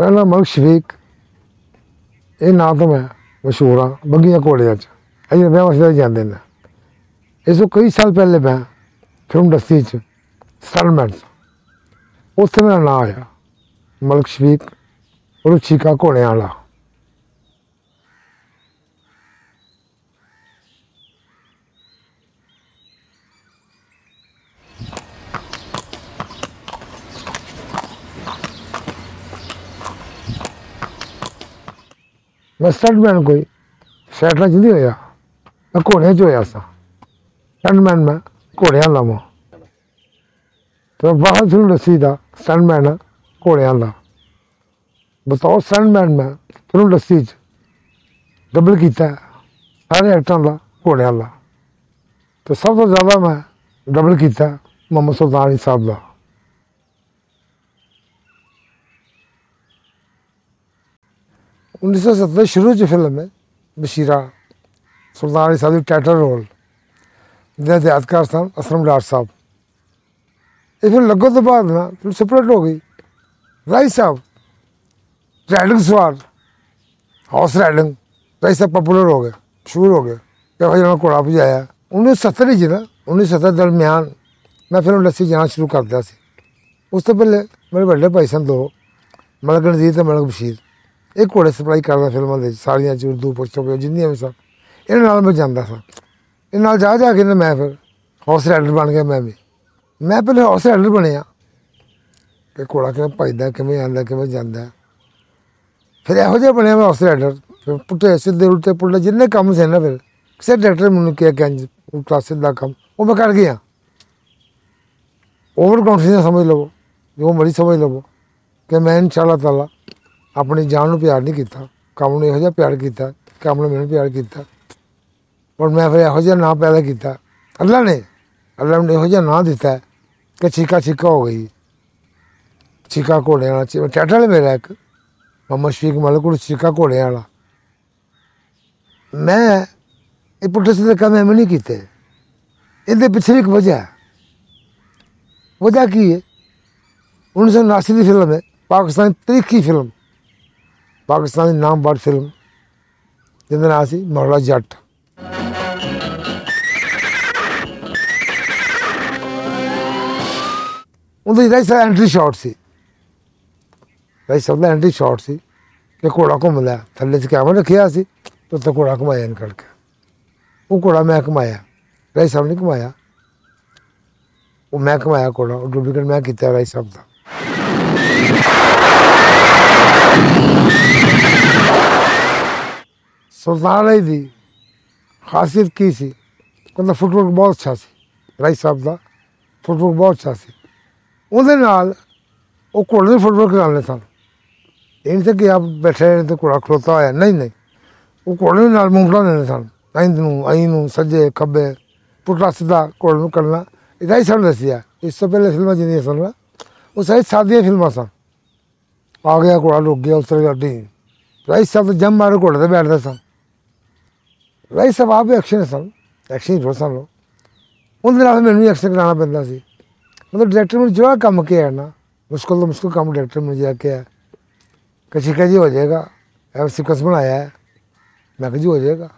ਮੇਰਾ ਨਾਮ ਮਲਕ ਸ਼ਫੀਕ ਇਹ ਨਾਂ ਤੋਂ ਮੈਂ ਮਸ਼ਹੂਰ ਹਾਂ, ਬੱਗੀਆਂ ਘੋੜਿਆਂ 'ਚ। ਅਜੇ ਵਿਆਹ ਵਾਸਤੇ ਜਾਂਦੇ ਨੇ। ਇਸ ਤੋਂ ਕਈ ਸਾਲ ਪਹਿਲੇ ਮੈਂ ਫਿਲਮ ਇੰਡਸਟਰੀ 'ਚ ਸਟਾਰਮੈਨ ਉੱਥੇ ਮੇਰਾ ਨਾਂ ਆਇਆ, ਮਲਕ ਸ਼ਫੀਕ ਰੁਚਿਕਾ ਚੀਕਾ ਘੋੜਿਆਂ ਵਾਲਾ। ਮੈਂ ਸਟੰਟਮੈਨ ਕੋਈ। ਸੈਟਲਾਂ 'ਚ ਨਹੀਂ ਹੋਇਆ। ਮੈਂ ਘੋੜਿਆਂ 'ਚ ਹੋਇਆ ਸਾਂ। ਸਟੰਟਮੈਨ ਮੈਂ, ਘੋੜਿਆਂ ਦਾ ਵਾਂ। ਤੇ ਬਾਹਰ ਫਿਲਮ ਇੰਡਸਟਰੀ ਦਾ ਸਟੰਟਮੈਨ ਘੋੜਿਆਂ ਦਾ ਬਤੌਰ ਸਟੰਟਮੈਨ ਮੈਂ ਫਿਲਮ ਇੰਡਸਟਰੀ 'ਚ। ਡਬਲ ਕੀਤਾ। ਸਾਰੇ ਐਕਟਰਾਂ ਦਾ ਘੋੜਿਆਂ ਦਾ ਤੇ ਸਭ ਤੋਂ ਜ਼ਿਆਦਾ ਮੈਂ ਡਬਲ ਕੀਤਾ ਹੈ ਮੁਹੰਮਦ ਸੁਲਤਾਨ ਸਾਹਿਬ ਦਾ। 1970 ਦੇ ਸ਼ੁਰੂ ਚ ਫਿਲਮ ਹੈ, ਬਸ਼ੀਰਾ, ਸੁਲਤਾਨ ਅਲੀ ਸਾਹਿਬ ਦੀ ਟਾਈਟਲ ਰੋਲ ਜਿਹਦਾ ਯਾਦਕਾਰ ਸਨ ਅਸਲਮ ਡਾਰ ਸਾਹਿਬ। ਇਹ ਫਿਰ ਲੱਗੋ ਤੋਂ ਬਾਅਦ ਨਾ ਫਿਰ ਸਪਰੇਟ ਹੋ ਗਈ। ਰਾਈ ਸਾਹਿਬ ਰੈਡਿੰਗ ਸਵਾਰ ਹਾਊਸ ਰੈਡਿੰਗ ਰਾਈ ਸਾਹਿਬ ਪਪੂਲਰ ਹੋ ਗਏ, ਮਸ਼ਹੂਰ ਹੋ ਗਏ ਕਿ ਭਾਈ ਉਹਨਾਂ ਕੋਲਾ ਭਜਾਇਆ। 1970 ਜੀ ਨਾ 1970 ਦਰਮਿਆਨ ਮੈਂ ਫਿਰ ਲੱਸੀ ਜਾਣਾ ਸ਼ੁਰੂ ਕਰ ਦਿੱਤਾ ਸੀ। ਉਸ ਤੋਂ ਪਹਿਲੇ ਮੇਰੇ ਵੱਡੇ ਭਾਈ ਸਨ ਦੋ, ਮਲਕ ਨਜ਼ੀਰ ਤੇ ਮਲਕ ਬਸ਼ੀਰ। ਇਹ ਘੋੜੇ ਸਪਲਾਈ ਕਰਦਾ ਫਿਲਮਾਂ ਦੇ ਵਿੱਚ, ਸਾਰੀਆਂ ਚ ਉਰਦੂ ਪੁਸ਼ਤੋ ਜਿੰਨੀਆਂ ਵੀ ਸਨ। ਇਹਨਾਂ ਨਾਲ ਮੈਂ ਜਾਂਦਾ ਸਾਂ। ਇਹ ਨਾਲ ਜਾ ਜਾ ਕੇ ਨਾ ਮੈਂ ਫਿਰ ਹਾਊਸ ਰਾਈਡਰ ਬਣ ਗਿਆ ਮੈਂ ਵੀ। ਮੈਂ ਪਹਿਲੇ ਹਾਊਸ ਰਾਈਡਰ ਬਣਿਆ। ਕਿ ਘੋੜਾ ਕਿਵੇਂ ਭਜਦਾ ਕਿਵੇਂ ਆਉਂਦਾ ਕਿਵੇਂ ਜਾਂਦਾ। ਫਿਰ ਇਹੋ ਜਿਹਾ ਬਣਿਆ ਮੈਂ ਹਾਊਸ ਰਾਈਡਰ ਫਿਰ ਪੁੱਟੇ ਸਿੱਧੇ ਉਲਟੇ ਪੁੱਟੇ ਜਿੰਨੇ ਕੰਮ ਸੀ ਨਾ ਫਿਰ ਕਿਸੇ ਡਾਕਟਰ ਮੈਨੂੰ ਕਿਹਾ ਕਿ ਇੰਜ ਉਲਟਾ ਸਿੱਧਾ ਕੰਮ। ਉਹ ਮੈਂ ਕਰ ਗਿਆ। ਓਵਰ ਕੌਨਫੀਡੈਂਸ ਸਮਝ ਲਵੋ। ਜੋ ਮਰੀ ਸਮਝ ਲਵੋ। ਕਿ ਮੈਂ ਇਨਸ਼ਾਅੱਲਾ ਤਾਲਾ ਆਪਣੀ ਜਾਨ ਨੂੰ ਪਿਆਰ ਨਹੀਂ ਕੀਤਾ। ਕੰਮ ਨੂੰ ਇਹੋ ਜਿਹਾ ਪਿਆਰ ਕੀਤਾ, ਕੰਮ ਨੂੰ ਮੈਨੂੰ ਪਿਆਰ ਕੀਤਾ। ਔਰ ਮੈਂ ਫਿਰ ਇਹੋ ਜਿਹਾ ਨਾਂ ਪੈਦਾ ਕੀਤਾ। ਅੱਲਾ ਨੇ ਅੱਲਾ ਨੇ ਇਹੋ ਜਿਹਾ ਨਾਂ ਦਿੱਤਾ ਕਿ ਚੀਕਾ ਚੀਕਾ ਹੋ ਗਈ। ਚੀਕਾ ਘੋੜਿਆਂ ਵਾਲਾ ਚੀ- ਮੇਰਾ ਇੱਕ। ਮੁਹੰਮਦ ਸ਼ੀਕ ਮਲਕ ਉਹ ਚੀਕਾ ਘੋੜਿਆਂ ਵਾਲਾ। ਮੈਂ ਇਹ ਪੁੱਠੇ ਸਿੱਧੇ ਕੰਮ ਐਵੇਂ ਨਹੀਂ ਕੀਤੇ। ਇਹਦੇ ਪਿੱਛੇ ਇੱਕ ਵਜ੍ਹਾ ਵਜ੍ਹਾ ਕੀ ਹੈ? 1979 ਦੀ ਫਿਲਮ ਹੈ, ਪਾਕਿਸਤਾਨੀ ਤਰੀਖੀ ਫਿਲਮ ਪਾਕਿਸਤਾਨੀ ਨਾਮਵਰ ਫਿਲਮ ਜਿਹਦਾ ਨਾਮ ਸੀ ਮੌਲਾ ਜੱਟ ਉਹਦੇ ਰਾਈ ਸਾਹਿਬ ਐਂਟਰੀ ਸ਼ਾਟ ਸੀ ਰਾਈ ਸਾਹਿਬ ਦਾ ਐਂਟਰੀ ਸ਼ਾਟ ਸੀ ਕਿ ਘੋੜਾ ਘੁੰਮਦਾ ਹੈ। ਥੱਲੇ ਚ ਕੈਮਰਾ ਰੱਖਿਆ ਸੀ ਤੇ ਉੱਤੇ ਘੋੜਾ ਘੁਮਾਇਆ ਨਿਕਲ ਕੇ ਉਹ ਘੋੜਾ ਮੈਂ ਘੁਮਾਇਆ ਰਾਈ ਸਾਹਿਬ ਨੇ ਘੁਮਾਇਆ ਉਹ ਮੈਂ ਘੁਮਾਇਆ ਘੋੜਾ ਉਹ ਡੁਪਲੀਕੇਟ ਮੈਂ ਕੀਤਾ ਰਾਈ ਸਾਹਿਬ ਦਾ ਸੁਲਤਾਨ ਅਲੀ ਦੀ ਖਾਸੀਅਤ ਕੀ ਸੀ ਉਹਦਾ ਫੁੱਟਵਰਕ ਬਹੁਤ ਅੱਛਾ ਸੀ ਰਾਈ ਸਾਹਿਬ ਦਾ ਫੁੱਟਵਰਕ ਬਹੁਤ ਅੱਛਾ ਸੀ ਉਹਦੇ ਨਾਲ ਉਹ ਘੋੜੇ ਦੇ ਫੁੱਟਵਰਕ ਕਰਨੇ ਸਨ ਇਹ ਨਹੀਂ ਸੀ ਕਿ ਆਪ ਬੈਠੇ ਨੇ ਤੇ ਘੋੜਾ ਖਲੋਤਾ ਹੋਇਆ ਨਹੀਂ ਨਹੀਂ ਉਹ ਘੋੜੇ ਦੇ ਨਾਲ ਮੁੰਗਲਾ ਦੇਣੇ ਸਨ ਇੰਦ ਨੂੰ ਆਈ ਨੂੰ ਸੱਜੇ ਖੱਬੇ ਪੁੱਠਾ ਸਿੱਧਾ ਘੋੜੇ ਨੂੰ ਕਰਨਾ ਇਹਦਾ ਹੀ ਸਭ ਦੱਸਿਆ ਇਸ ਤੋਂ ਪਹਿਲੇ ਫਿਲਮਾਂ ਜਿਹੜੀਆਂ ਸਨ ਨਾ, ਉਹ ਸਾਰੀ ਸਾਦੀਆਂ ਫਿਲਮਾਂ ਸਨ ਆ ਗਿਆ ਘੋੜਾ ਰੁਕ ਗਿਆ ਉਸ ਤਰ੍ਹਾਂ ਗੱਡੀ ਰਾਈ ਸਾਹਿਬ ਜੰਮ ਮਾਰੇ ਘੋੜੇ ਤੇ ਬੈਠਦੇ ਸਨ ਰਾਈ ਸਾਹਿਬ ਆਪ ਵੀ ਐਕਸ਼ਨ ਸਨ ਐਕਸ਼ਨ ਹੀਰੋ ਸਨ ਉਹਦੇ ਨਾਲ ਮੈਨੂੰ ਵੀ ਐਕਸ਼ਨ ਕਰਾਉਣਾ ਪੈਂਦਾ ਸੀ। ਮਤਲਬ ਡਾਇਰੈਕਟਰ ਨੂੰ ਜਿਹੜਾ ਕੰਮ ਕਿਹਾ ਨਾ, ਮੁਸ਼ਕਲ ਤੋਂ ਮੁਸ਼ਕਲ ਕੰਮ ਡਾਇਰੈਕਟਰ ਨੂੰ ਜਿਹੜਾ ਕਿਹਾ ਕਿ ਠੀਕ ਜੀ ਹੋ ਜਾਏਗਾ, ਐਵੇਂ ਸਿਕਸ ਬਣਾਇਆ ਮੈਂ ਕਿਹਾ ਜੀ ਹੋ ਜਾਏਗਾ।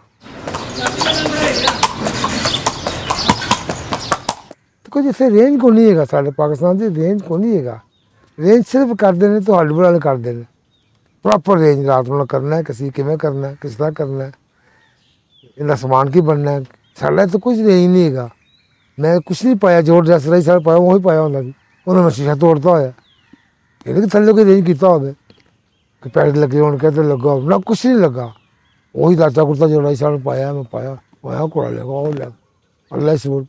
ਤੇ ਕੁਝ ਇਸੇ ਰੇਂਜ ਕੋ ਨਹੀਂ ਹੈਗਾ ਸਾਡੇ ਪਾਕਿਸਤਾਨ ਦੀ ਰੇਂਜ ਕੋ ਨਹੀਂ ਹੈਗਾ। ਰੇਂਜ ਸਿਰਫ ਕਰਦੇ ਨੇ ਤੁਹਾਡੇ ਹੱਡ ਵਾਲੇ ਕਰਦੇ ਨੇ। ਪ੍ਰੋਪਰ ਰੇਂਜ ਰਾਤ ਨੂੰ ਕਰਨਾ ਹੈ, ਕਿਸੇ ਕਿਵੇਂ ਕਰਨਾ ਕਿਸ ਤਰ੍ਹਾਂ ਕਰਨਾ ਹੈ। ਇਹਦਾ ਸਮਾਨ ਕੀ ਬਣਨਾ ਹੈ? ਸਾਡਾ ਤਾਂ ਕੁਝ ਰੇਂਜ ਨਹੀਂ ਹੈਗਾ। ਮੈਂ ਕੁਛ ਨਹੀਂ ਪਾਇਆ, ਜੋ ਡਰੈਸ ਰਹੀ ਸਾਰਾ ਪਾਇਆ, ਉਹੀ ਪਾਇਆ ਹੁੰਦਾ ਸੀ। ਉਹਨੇ ਮੈਂ ਸ਼ੀਸ਼ਾ ਤੋੜਤਾ ਹੋਇਆ। ਇਹਦੇ ਕਿ ਥੱਲੇ ਕੋਈ ਰੇਂਜ ਕੀਤਾ ਹੋਵੇ? ਕਿ ਪੈਰ ਲੱਗੇ ਹੋਣ ਕਹਿੰਦੇ ਲੱਗਾ ਨਾ ਕੁਛ ਨਹੀਂ ਲੱਗਾ। ਉਹੀ ਦਾਤਾ ਕੁਰਤਾ ਜੋ ਸਾਰਾ ਪਾਇਆ, ਮੈਂ ਪਾਇਆ। ਪਾਇਆ ਕੋਲ ਲਗਾ ਉਹ ਲੈ ਅੱਲਾ ਸਬੂਤ।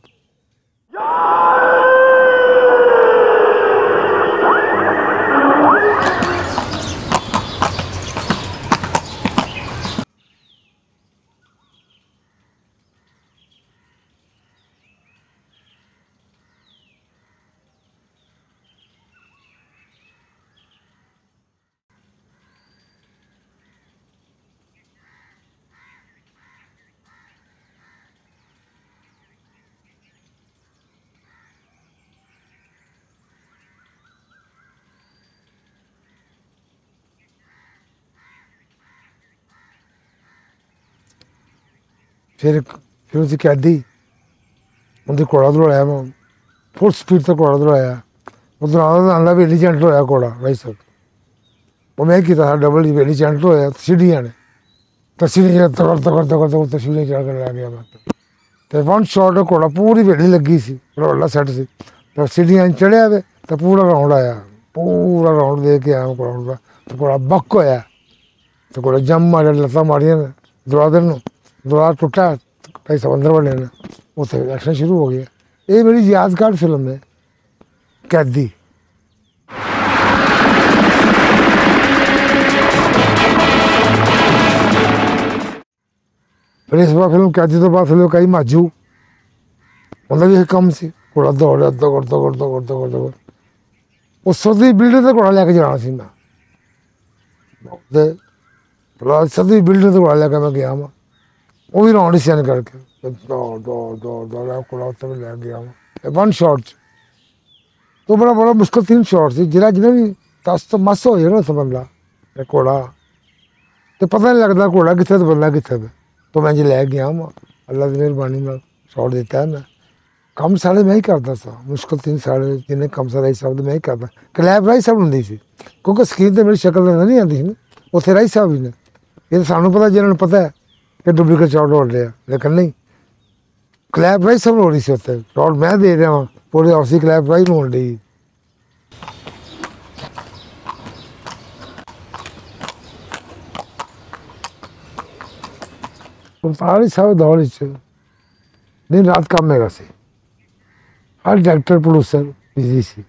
ਫਿਰ ਫਿਰ ਉਸ ਕੈਦੀ ਉਹਦੇ ਕੋੜਾ ਦੌੜਾਇਆ ਮੈਂ ਫੁੱਲ ਸਪੀਡ ਤੇ ਕੋੜਾ ਦੌੜਾਇਆ ਉਹ ਆਉਂਦਾ ਆਂਦਾ ਵੀ ਏਜੰਟ ਹੋਇਆ ਕੋੜਾ ਰਾਈ ਸਾਹਿਬ ਉਹ ਮੈਂ ਕੀਤਾ ਡਬਲ ਹੀ ਏਜੰਟ ਹੋਇਆ ਸਿੱਧੀਆਂ ਨੇ। ਤਾਂ ਸਿੱਧੀਆਂ ਤਗੜ ਤਗੜ ਤਗੜ ਤਗੜ ਚੜ ਕੇ ਲੱਗ ਗਿਆ ਮੈਂ ਤੇ ਵਨ ਸ਼ਾਟ ਕੋੜਾ ਪੂਰੀ ਵੇੜੀ ਲੱਗੀ ਸੀ, ਰੋਲਾ ਸੈੱਟ ਸੀ। ਤਾਂ ਸਿੱਧੀਆਂ ਚੜਿਆ ਵੇ, ਤਾਂ ਪੂਰਾ ਰਾਉਂਡ ਆਇਆ। ਪੂਰਾ ਰਾਉਂਡ ਦੇ ਕੇ ਆਇਆ ਕੋੜਾ ਦਾ ਕੋੜਾ ਬੱਕ ਹੋਇਆ। ਤੇ ਕੋੜਾ ਜੰਮ ਮਾਰਿਆ, ਲੱਤਾਂ ਮਾਰੀਆਂ ਨੇ ਦਰਵਾਜ਼ੇ ਨੂੰ। ਦਰਵਾਜ਼ਾ ਟੁੱਟਾ ਕਈ ਸਭ ਅੰਦਰ ਵੜੇ ਨੇ ਉੱਥੇ ਐਕਸ਼ਨ ਸ਼ੁਰੂ ਹੋ ਗਿਆ ਇਹ ਮੇਰੀ ਯਾਦਗਾਰ ਫਿਲਮ ਹੈ ਕੈਦੀ ਫਿਰ ਇਸ ਵਾਰ ਫਿਲਮ ਕੈਦੀ ਤੋਂ ਬਾਅਦ ਫਿਲਮ ਕਈ ਮਾਜੂ ਉਹਦਾ ਵੀ ਇਹ ਕੰਮ ਸੀ ਘੋੜਾ ਦੌੜਿਆ ਦੌੜ ਦੌੜ ਦੌੜ ਦੌੜ ਦੌੜ ਉਹ ਸਦੀ ਬਿਲਡਿੰਗ ਤੇ ਘੋੜਾ ਲੈ ਕੇ ਜਾਣਾ ਸੀ ਮੈਂ ਤੇ ਸਦੀ ਬਿਲਡਿੰਗ ਤੇ ਘੋੜਾ ਲੈ ਕੇ ਮੈਂ ਗਿਆ ਮੈਂ ਉਹ ਵੀ ਰੌਣ ਸਿਆਨ ਕਰਕੇ। ਦੋ ਦੋ ਦੋ ਦੋ ਲਾ ਕੋਲਾ ਉੱਤੇ ਲੈ ਗਿਆ ਇਹ ਵਨ ਸ਼ਾਟ ਚ। ਤੋਂ ਬੜਾ ਬੜਾ ਮੁਸ਼ਕਲ ਤਿੰਨ ਸ਼ਾਟ ਸੀ। ਜਿਹੜਾ ਜਿਹਨੇ ਵੀ ਤਸ ਤੋਂ ਮਸ ਹੋ ਜਾਣਾ ਸਮਝਲਾ ਇਹ ਕੋਲਾ ਤੇ ਪਤਾ ਨਹੀਂ ਲੱਗਦਾ ਕੋਲਾ ਕਿੱਥੇ ਤੇ ਬੰਦਾ ਕਿੱਥੇ ਤੇ। ਤੋਂ ਮੈਂ ਜੇ ਲੈ ਗਿਆ ਮੈਂ ਅੱਲਾ ਦੀ ਮਿਹਰਬਾਨੀ ਨਾਲ ਸ਼ਾਟ ਦਿੱਤਾ ਨਾ। ਕੰਮ ਸਾਰੇ ਮੈਂ ਹੀ ਕਰਦਾ ਸੀ। ਮੁਸ਼ਕਲ ਤਿੰਨ ਸਾਰੇ ਜਿੰਨੇ ਕੰਮ ਸਾਰੇ ਸਭ ਮੈਂ ਹੀ ਕਰਦਾ। ਕਲੈਬ ਰਾਈ ਸਭ ਹੁੰਦੀ ਸੀ। ਕਿਉਂਕਿ ਸਕਰੀਨ ਤੇ ਮੇਰੀ ਸ਼ਕਲ ਨਹੀਂ ਆਉਂਦੀ ਸੀ ਉੱਥੇ ਰਾਈ ਸਾਹਿਬ ਵੀ ਨੇ। ਇਹ ਸਾਨੂੰ ਪਤਾ, ਜਿਹਨਾਂ ਨੂੰ ਪਤਾ ਹੈ। ਕਿ ਡੁਪਲੀਕੇਟ ਸ਼ਾਟ ਹੋ ਰਿਹਾ ਲੇਕਿਨ ਨਹੀਂ। ਕਲੈਬ ਰਾਈ ਸਾਹਿਬ ਹੋ ਰਹੀ ਸੀ ਉੱਥੇ। ਸ਼ਾਟ ਮੈਂ ਦੇ ਰਿਹਾ ਹਾਂ ਪੂਰੇ ਆਫਸੀ ਕਲੈਬ ਰਾਈ ਨੂੰ ਹੋਣ ਡਈ। ਸਾਰੀ ਸਾਹਿਬ ਦੌੜ ਵਿੱਚ ਦਿਨ ਰਾਤ ਕੰਮ ਹੈਗਾ ਸੀ। ਹਰ ਡਾਇਰੈਕਟਰ ਪ੍ਰੋਡਿਊਸਰ ਬਿਜ਼ੀ ਸੀ।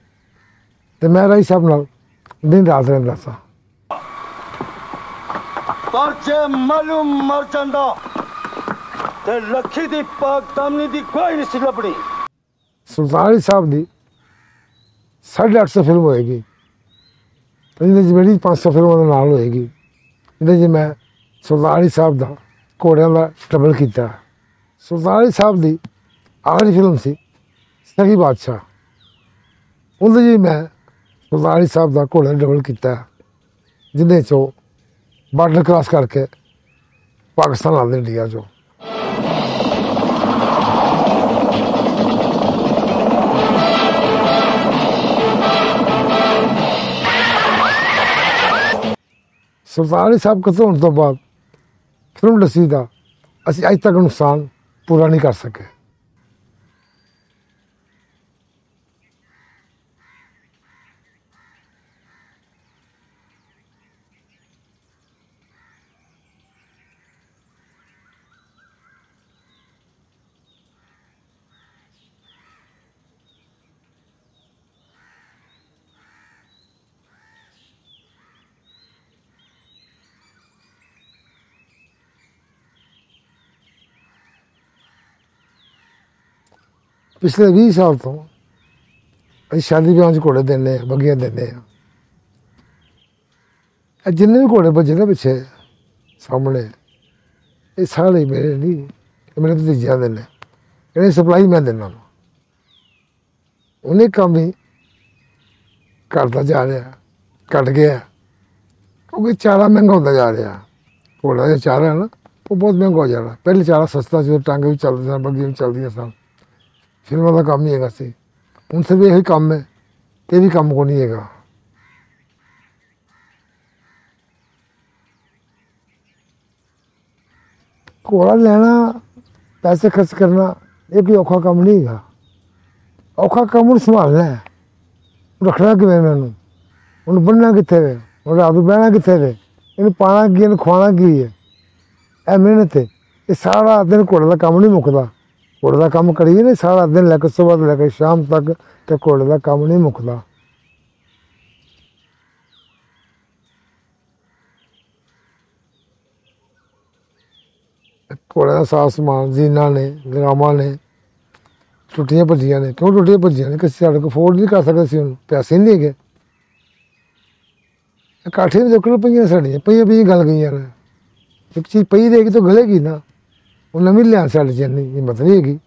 ਤੇ ਮੈਂ ਰਾਈ ਸਾਹਿਬ ਨਾਲ। ਦਿਨ ਰਾਤ ਰਹਿੰਦਾ ਸਾਂ। ਪਰਚੇ ਮਾਲੂਮ ਮਰ ਜਾਂਦਾ। ਤੇ ਲੱਖੀ ਦੀ ਪਾਕ ਤਾਮਨੀ ਦੀ ਕੋਈ ਨਹੀਂ ਸੀ ਲੱਭਣੀ। ਸੁਲਤਾਨ ਸਾਹਿਬ ਦੀ 850 ਫਿਲਮ ਹੋਏਗੀ। ਇਹਦੇ ਚ ਮੇਰੀ 500 ਫਿਲਮਾਂ ਦੇ ਨਾਲ ਹੋਏਗੀ। ਇਹਦੇ ਚ ਮੈਂ ਸੁਲਤਾਨੀ ਸਾਹਿਬ ਦਾ ਘੋੜਿਆਂ ਦਾ ਡਬਲ ਕੀਤਾ। ਸੁਲਤਾਨੀ ਸਾਹਿਬ ਦੀ ਆਖਰੀ ਫਿਲਮ ਸੀ ਸਹੀ ਬਾਦਸ਼ਾਹ। ਉਹਦੇ ਜੀ ਮੈਂ ਸੁਲਤਾਨੀ ਸਾਹਿਬ ਦਾ ਘੋੜਾ ਡਬਲ ਕੀਤਾ। ਜਿਹਦੇ ਚੋਂ ਬਾਰਡਰ ਕ੍ਰਾਸ ਕਰਕੇ ਪਾਕਿਸਤਾਨ ਆਉਂਦੇ ਇੰਡੀਆ ਚੋਂ ਸੁਲਤਾਨ ਸਾਹਿਬ ਕਤਲ ਹੋਣ ਤੋਂ ਬਾਅਦ ਫਿਲਮ ਇੰਡਸਟਰੀ ਦਾ ਅਸੀਂ ਅੱਜ ਤੱਕ ਨੁਕਸਾਨ ਪੂਰਾ ਨਹੀਂ ਕਰ ਸਕੇ। ਪਿਛਲੇ 20 ਸਾਲ ਤੋਂ ਅਸੀਂ ਸ਼ਾਦੀ ਵਿਆਹ 'ਚ ਘੋੜੇ ਦਿੰਦੇ ਆ ਬੱਗੀਆਂ ਦਿੰਦੇ ਆ ਇਹ ਜਿੰਨੇ ਵੀ ਘੋੜੇ ਭੱਜੇ ਨਾ ਪਿੱਛੇ, ਸਾਹਮਣੇ, ਇਹ ਸਾਰੇ ਮੇਰੇ ਨਹੀਂ ਮੇਰੇ ਭਤੀਜਿਆਂ ਦੇ ਨੇ ਇਹਨੇ ਸਪਲਾਈ ਮੈਂ ਦਿੰਦਾ। ਉਹਨੇ ਕੰਮ ਹੀ ਕਰਦਾ ਜਾ ਰਿਹਾ, ਕੱਟ ਗਿਆ। ਕਿਉਂਕਿ ਚਾਰਾ ਮਹਿੰਗਾ ਹੁੰਦਾ ਜਾ ਰਿਹਾ। ਘੋੜਾ ਦਾ ਚਾਰਾ ਹੈ ਨਾ, ਉਹ ਬਹੁਤ ਮਹਿੰਗਾ ਹੋ ਜਾਣਾ ਪਹਿਲੇ ਚਾਰਾ ਸਸਤਾ ਸੀ ਟਾਂਗੇ ਵੀ ਚੱਲਦੇ ਸਨ, ਬੱਗੀਆਂ ਵੀ ਚੱਲਦੀਆਂ ਸਨ। ਫਿਲਮਾਂ ਦਾ ਕੰਮ ਹੀ ਹੈਗਾ ਸੀ। ਹੁਣ ਸਿਰਫ ਇਹੀ ਕੰਮ ਹੈ, ਇਹ ਵੀ ਕੰਮ ਕੋ ਨਹੀਂ ਹੈਗਾ। ਘੋੜਾ ਲੈਣਾ, ਪੈਸੇ ਖਰਚ ਕਰਨਾ, ਇਹ ਕੋਈ ਔਖਾ ਕੰਮ ਨਹੀਂ ਹੈਗਾ। ਔਖਾ ਕੰਮ ਨੂੰ ਸੰਭਾਲਣਾ ਹੈ। ਰੱਖਣਾ ਕਿਵੇਂ ਮੈਨੂੰ ਉਹਨੂੰ? ਬੰਨਣਾ ਕਿੱਥੇ ਵੇ? ਉਹ ਰਾਤ ਨੂੰ ਬਹਿਣਾ ਕਿੱਥੇ ਵੇ? ਇਹਨੂੰ ਪਾਣਾ ਕੀ, ਇਹਨੂੰ ਖਵਾਉਣਾ ਕੀ ਹੈ? ਇਹ ਮਿਹਨਤ ਹੈ। ਇਹ ਸਾਰਾ ਦਿਨ ਘੋੜੇ ਦਾ ਕੰਮ ਨਹੀਂ ਮੁੱਕਦਾ। ਘੋੜੇ ਦਾ ਕੰਮ ਕਰੀਏ ਨਹੀਂ ਸਾਰਾ ਦਿਨ ਲੈ ਕੇ ਸਵੇਰ ਤੋਂ ਲੈ ਕੇ ਸ਼ਾਮ ਤੱਕ ਤੇ ਘੋੜੇ ਦਾ ਕੰਮ ਨਹੀਂ ਮੁੱਕਦਾ। ਘੋੜੇ ਦਾ ਸਾਫ਼ ਸਮਾਨ ਜੀਨਾ ਨੇ ਲਗਾਮਾਂ ਨੇ, ਟੁੱਟੀਆਂ ਭੱਜੀਆਂ ਨੇ। ਕਿਉਂ ਟੁੱਟੀਆਂ ਭੱਜੀਆਂ ਨੇ? ਕਿਸੇ ਸਾਡੇ ਕੋਲ ਅਫੋਰਡ ਨਹੀਂ ਕਰ ਸਕਦੇ ਸੀ ਹੁਣ ਪੈਸੇ ਨਹੀਂ ਹੈਗੇ। ਇਹ ਕਾਠੀਆਂ ਵੀ ਦੇਖਣ ਪਈਆਂ ਸਾਡੀਆਂ, ਪਈਆਂ ਪਈਆਂ ਗੱਲ ਗਈਆਂ ਨੇ। ਇੱਕ ਚੀਜ਼ ਪਈ ਰਹੇਗੀ ਤਾਂ ਗਲੇਗੀ ਨਾ। ਉਹ ਨਵੀਂ ਲਿਆਉਣ ਸਾਡੇ ਚ ਇੰਨੀ ਹਿੰਮਤ ਨਹੀਂ ਹੈਗੀ।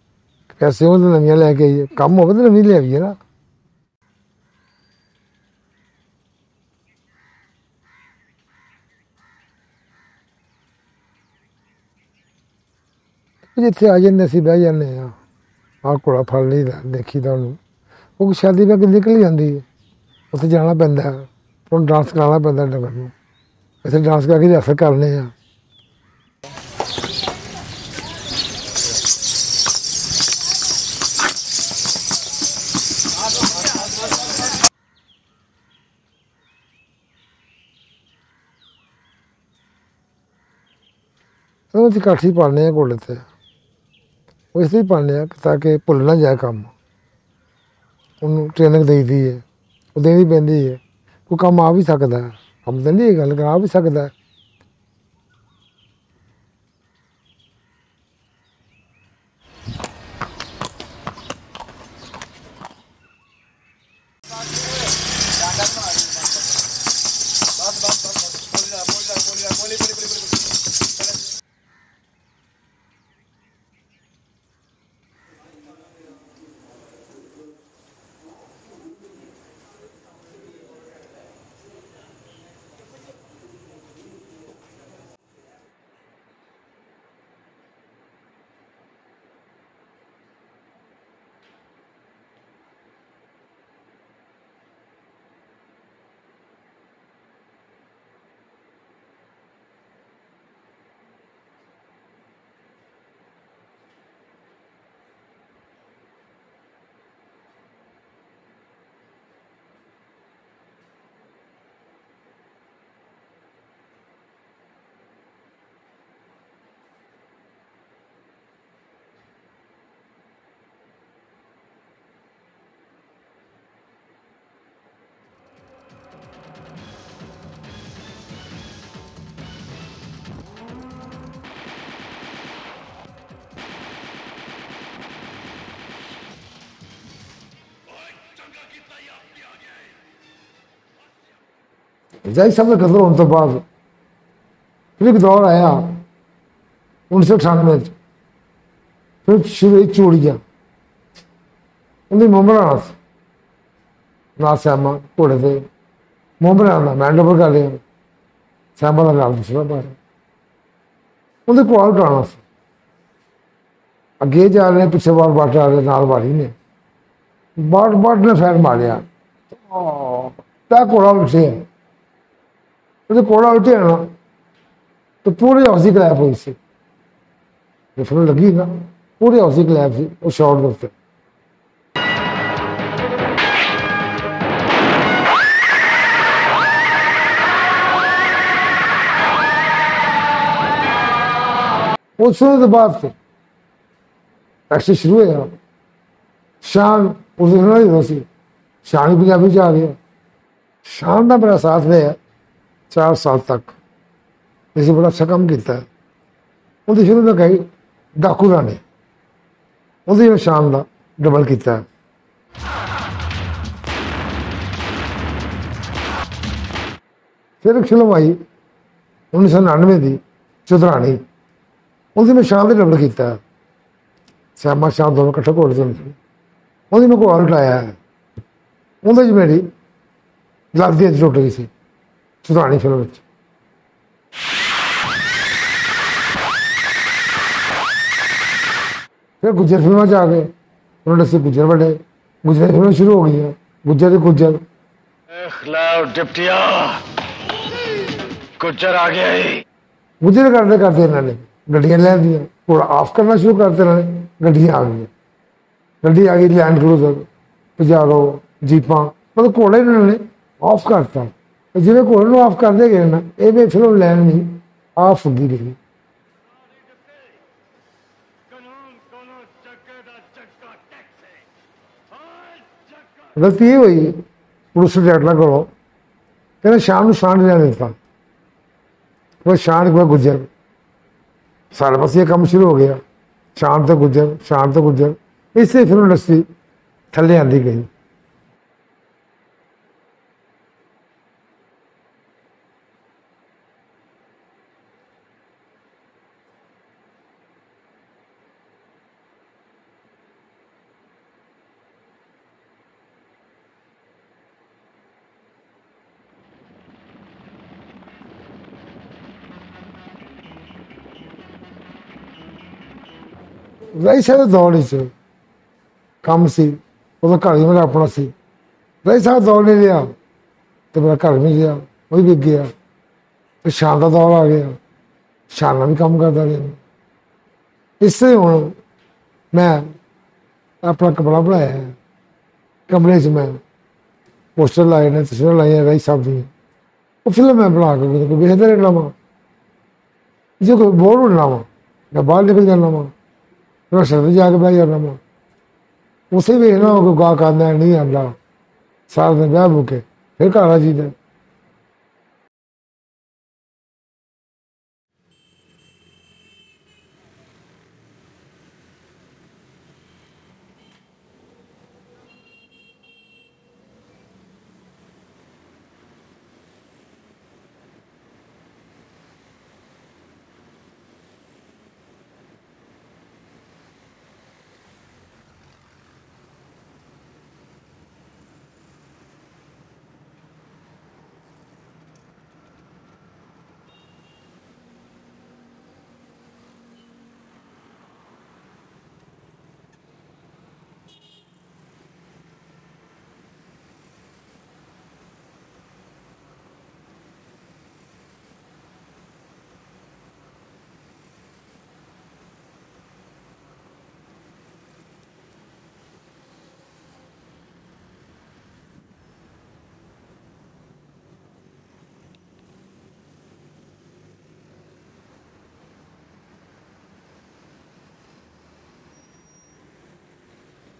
ਪੈਸੇ ਉਹ ਨਵੀਆਂ ਲੈ ਕੇ ਆਈਏ, ਕੰਮ ਹੋਵੇ ਤਾਂ ਨਵੀਂ ਲਿਆਈਏ ਨਾ। ਜਿੱਥੇ ਆ ਜਾਂਦੇ ਅਸੀਂ ਬਹਿ ਜਾਂਦੇ ਆ ਆਹ ਕੋੜਾ ਫੜ ਲਈਦਾ, ਦੇਖੀਦਾ ਉਹਨੂੰ। ਉਹ ਸ਼ਾਦੀ ਵਿੱਚ ਨਿਕਲ ਜਾਂਦੀ ਹੈ। ਉੱਥੇ ਜਾਣਾ ਪੈਂਦਾ ਉਹਨੂੰ ਡਾਂਸ ਕਰਾਉਣਾ ਪੈਂਦਾ ਡੰਗਰ ਨੂੰ। ਇੱਥੇ ਡਾਂਸ ਕਰਕੇ ਰਿਹਰਸਲ ਕਰਨੇ ਆ। ਉਹ ਤੇ ਕਾਠੀ ਪਾਉਂਦੇ ਆ ਕੋਲੇ ਤੇ। ਉਹ ਇਸ ਲਈ ਪਾਉਂਦੇ ਆ ਤਾਂ ਕਿ ਭੁੱਲ ਨਾ ਜਾਏ ਕੰਮ। ਉਹਨੂੰ ਟ੍ਰੇਨਿੰਗ ਦੇਈਦੀ ਹੈ ਉਹ ਦੇਣੀ ਪੈਂਦੀ ਹੈ ਕੋਈ ਕੰਮ ਆ ਵੀ ਸਕਦਾ। ਹੈ ਕੰਮ ਤਾਂ ਨਹੀਂ ਇਹ ਗੱਲ, ਆ ਵੀ ਸਕਦਾ। ਹੈ ਜਾਈ ਸਭ ਕਦਰ ਹੋਣ ਤੋਂ ਬਾਅਦ ਫਿਰ ਇੱਕ ਦੌਰ ਆਇਆ 1998 ਚ। ਫਿਰ ਸ਼ੁਰੂ ਇੱਕ ਚੂੜੀਆਂ। ਉਹਦੀ ਮੁੰਬਰਾ ਸੀ। ਨਾ ਸਿਆਮਾ ਘੋੜੇ ਤੇ। ਮੁੰਬਰਾ ਦਾ ਮੈਂ ਡਬਲ ਕਰ ਲਿਆ ਸਿਆਮਾ ਦਾ ਨਾਮ ਦੂਸਰਾ ਬਾਰ ਉਹਦੇ ਕੋਲ ਉਡਾਣਾ ਸੀ। ਅੱਗੇ ਜਾ ਰਹੇ ਪਿੱਛੇ ਵਾਰ ਬਾਟ ਆ ਰਹੇ ਨਾਲ ਵਾਰੀ ਨੇ। ਬਾਟ ਬਾਟ ਨੇ ਫੈਰ ਮਾਰਿਆ। ਤਾਂ ਕੋਲਾ ਉੱਠਿਆ। ਉਹਦੇ ਕੋਲਾ ਉੱਠਿਆ ਨਾ ਤੇ ਪੂਰੀ ਦੀ ਕਲੈਪ ਹੋਈ ਸੀ। ਜੇ ਫਿਰ ਲੱਗੀ ਨਾ, ਪੂਰੀ ਹਾਊਸ ਦੀ ਕਲੈਪ ਸੀ, ਉਹ ਸ਼ਾਟ ਦੇ ਉੱਤੇ। ਉਸ ਤੋਂ ਬਾਅਦ ਫਿਰ ਐਕਸ਼ਨ ਸ਼ੁਰੂ ਹੋਇਆ। ਸ਼ਾਨ ਉਸ ਦਿਨ ਨਾਲ ਹੀ ਸੀ। ਸ਼ਾਨ ਪੰਜਾਬੀ ਚ ਆ ਗਿਆ। ਸ਼ਾਨ ਦਾ ਮੇਰਾ ਸਾਥ ਰਿਹਾ। ਚਾਰ ਸਾਲ ਤੱਕ। ਅਸੀਂ ਬੜਾ ਅੱਛਾ ਕੰਮ ਕੀਤਾ। ਹੈ। ਉਹਦੀ ਸ਼ੁਰੂ ਤੋਂ ਕਹੀ, ਡਾਕੂ ਰਾਣੇ। ਉਹਦੀ ਸ਼ਾਨ ਦਾ ਡਬਲ ਕੀਤਾ। ਫਿਰ ਇੱਕ ਫਿਲਮ ਆਈ 1999 ਦੀ ਚੁਦਰਾਣੀ ਉਹਦੀ ਮੈਂ ਸ਼ਾਮ ਦੇ ਡਬਲ ਕੀਤਾ। ਹੈ। ਸਿਆਮਾ ਸ਼ਾਮ ਦੋਨੋਂ ਇਕੱਠੇ ਘੋੜਦੇ ਹੁੰਦੇ ਸੀ। ਉਹਦੀ ਮੈਂ ਕੋਲ ਉਠਾਇਆ। ਉਹਦੇ ਚ ਮੇਰੀ ਲੱਗਦੀ ਅੱਜ ਟੁੱਟ ਗਈ ਸੀ। ਚੁਦਰਾਣੀ ਫਿਲਮ ਵਿੱਚ। ਫਿਰ ਗੁੱਜਰ ਫਿਲਮਾਂ ਚ ਆ ਗਏ। ਉਹਨਾਂ ਨੇ ਸੇ ਗੁੱਜਰ ਵੱਡੇ। ਗੁੱਜਰ ਫਿਲਮਾਂ ਸ਼ੁਰੂ ਹੋ ਗਈਆਂ ਗੁੱਜਰ ਦੇ ਗੁੱਜਰ। ਖਲਾਓ ਡਿਪਟੀਆ। ਗੁੱਜਰ ਆ ਗਿਆ ਏ। ਗੁੱਜਰ ਕਰਦੇ ਕਰਦੇ ਇਹਨਾਂ ਨੇ ਗੱਡੀਆਂ ਲੈ ਦੀਆਂ ਕੋਲ ਆਫ ਕਰਨਾ ਸ਼ੁਰੂ ਕਰਤੇ ਇਹਨਾਂ ਨੇ। ਗੱਡੀਆਂ ਆ ਗਈਆਂ। ਗੱਡੀ ਆ ਗਈ ਲੈਂਡ ਕਰੂਜ਼ਰ ਪਜਾਰੋ ਜੀਪਾਂ ਮਤਲਬ ਘੋੜੇ ਇਹਨਾਂ ਨੇ ਆਫ ਕਰਤਾ। ਜਿਵੇਂ ਘੋੜੇ ਨੂੰ ਆਫ ਕਰਦੇ ਗਏ ਨਾ, ਇਹ ਵੀ ਫਿਲਮ ਲੈਣ ਨਹੀਂ ਆਫ ਹੁੰਦੀ ਰਹੀ। ਗਲਤੀ ਇਹ ਹੋਈ, ਪੁਲਿਸ ਡਾਕਟਰਾਂ ਕੋਲੋਂ ਕਹਿੰਦੇ ਸ਼ਾਮ ਨੂੰ ਸ਼ਾਨ ਰਹਿ ਦਿੱਤਾ। ਉਹ ਸ਼ਾਂਤ ਕੋ ਗੁਜ਼ਰ। ਸਾਡੇ ਪਾਸੇ ਇਹ ਕੰਮ ਸ਼ੁਰੂ ਹੋ ਗਿਆ। ਸ਼ਾਮ ਤੇ ਗੁਜ਼ਰ, ਸ਼ਾਮ ਤੇ ਗੁੱਜਰ। ਇਸੇ ਫਿਲਮ ਇੰਡਸਟਰੀ ਥੱਲੇ ਆਂਦੀ ਗਈ। ਰਹੀ ਸਾਹਿਬ ਦੇ ਦੌਰ ਵਿੱਚ। ਕੰਮ ਸੀ ਉਹਦਾ ਘਰ ਹੀ ਮੇਰਾ ਆਪਣਾ ਸੀ। ਰਹੀ ਸਾਹਿਬ ਦੌਰ ਨਹੀਂ ਰਿਹਾ, ਤੇ ਮੇਰਾ ਘਰ ਵੀ ਗਿਆ ਉਹ ਵੀ ਵਿਕ ਗਿਆ। ਤੇ ਸ਼ਾਨ ਦਾ ਦੌਰ ਆ ਗਿਆ। ਸ਼ਾਨ ਨਾਲ ਵੀ ਕੰਮ ਕਰਦਾ ਰਿਹਾ। ਇਸੇ ਹੁਣ ਮੈਂ ਆਪਣਾ ਕਮਰਾ ਬਣਾਇਆ ਕਮਰੇ 'ਚ ਮੈਂ ਪੋਸਟਰ ਲਾਏ ਨੇ, ਤਸਵੀਰਾਂ ਲਾਈਆਂ ਰਾਈ ਸਾਹਿਬ ਦੀਆਂ। ਉਹ ਫਿਲਮ ਮੈਂ ਬਣਾ ਕੇ ਕੋਈ ਵੇਖਦਾ ਰਹਿਣਾ ਵਾ। ਜੇ ਕੋਈ ਬੋਰ ਹੋਣਾ ਵਾ ਮੈਂ ਬਾਹਰ ਨਿਕਲ ਜਾਣਾ ਵਾ ਮੈਂ ਸ਼ਰਤ ਜਾ ਕੇ ਬਹਿ ਜਾਣਾ ਵਾ ਉਸੇ ਵੇਖਣਾ ਉਹ ਗਾ ਕਰਦਾ ਨਹੀਂ ਆਂਦਾ ਸਾਰਾ ਦਿਨ ਬਹਿ ਬੁਕੇ ਫਿਰ ਘਰ ਆ ਜੀਦਾ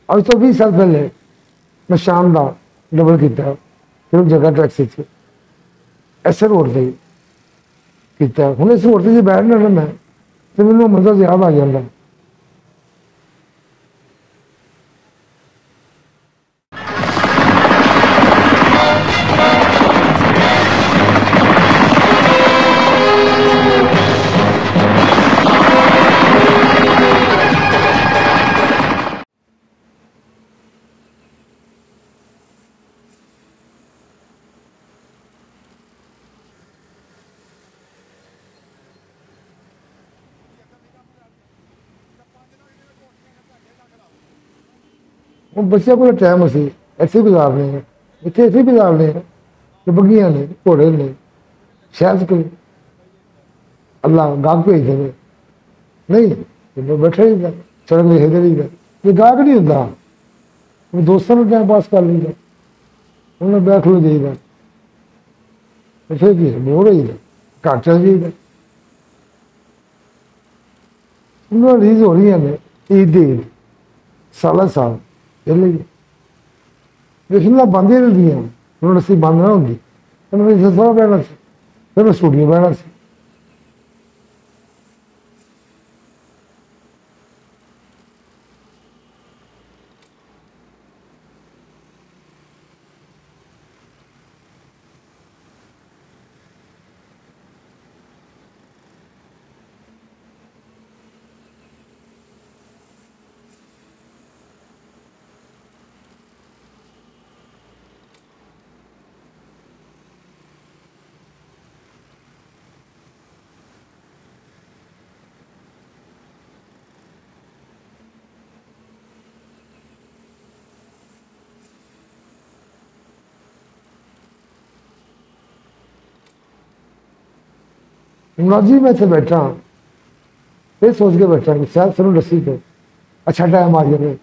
ਅੱਜ ਤੋਂ 20 ਸਾਲ ਪਹਿਲੇ ਮੈਂ ਸ਼ਾਮ ਦਾ ਡਬਲ ਕੀਤਾ, ਫਿਰ ਜਗ੍ਹਾ ਟੈਕਸੀ 'ਚ। ਐਸੇ ਰੋਡ ਤੇ ਕੀਤਾ। ਹੁਣ ਇਸ ਰੋਡ ਤੇ ਜੇ ਬੈਠਣਾ ਨਾ ਮੈਂ, ਤੇ ਮੈਨੂੰ ਮਜ਼ਾ ਯਾਦ ਆ ਜਾਂਦਾ। ਹੁਣ ਬੱਚਿਆਂ ਕੋਲ ਟਾਈਮ ਅਸੀਂ ਇੱਥੇ ਗੁਜ਼ਾਰਨੇ ਆ ਇੱਥੇ ਇੱਥੇ ਗੁਜ਼ਾਰਨੇ ਆ ਤੇ ਬੱਗੀਆਂ ਨੇ ਘੋੜੇ ਨੇ ਸ਼ਾਇਦ ਕੋਈ ਅੱਲਾ ਗਾਹਕ ਭੇਜ ਦੇਵੇ। ਨਹੀਂ ਤੇ ਮੈਂ ਹੀ ਦਾ ਸੜਕ ਦੇ ਹੈਦੇ ਹੀ ਦਾ ਇਹ ਗਾਹਕ ਨਹੀਂ ਹੁੰਦਾ ਉਹ ਦੋਸਤਾਂ ਨੂੰ ਟਾਈਮ ਪਾਸ ਕਰ ਲਈਦਾ ਉਹਨਾਂ ਬੈਠ ਲੋ ਜਾਈਦਾ। ਤੇ ਫਿਰ ਕੀ ਬੋਰ ਹੋਈਦਾ ਘਰ ਚਲ ਜਾਈਦਾ। ਉਹਨਾਂ ਰੀਜ਼ ਹੋ ਰਹੀਆਂ ਨੇ ਈਦ ਦੇ ਈਦ, ਸਾਲਾ ਸਾਲ। ਇਹ ਲਈ ਵਿਸ਼ਨਾ ਬੰਦੇ ਰਹਿੰਦੀਆਂ ਹੁਣ ਅਸੀਂ ਬੰਦ ਨਾ ਹੁੰਦੀ। ਉਹਨਾਂ ਨੇ ਸਸਵਾ ਬੈਣਾ ਸੀ ਜੀ ਮੈਂ ਇੱਥੇ ਬੈਠਾ। ਇਹ ਸੋਚ ਕੇ ਬੈਠਾ ਕਿ ਸ਼ਾਇਦ ਸਾਨੂੰ ਲੱਸੀ ਤੇ ਅੱਛਾ ਟਾਈਮ ਆ ਜਾਵੇ